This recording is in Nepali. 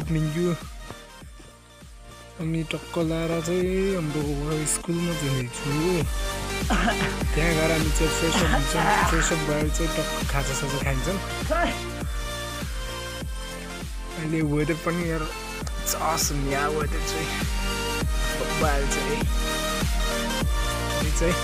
साइड मिन्यु अनि टक्क लाएर चाहिँ हाम्रो स्कुलमा झुनेछु त्यहाँ गएर हामी चाहिँ फ्रेसअप हुन्छौँ। फ्रेसअप भएर चाहिँ टक्क खाजा साजा खान्छौँ। अहिले वेदर पनि यहाँ चसम यहाँ वेदर चाहिँ। चाहिँ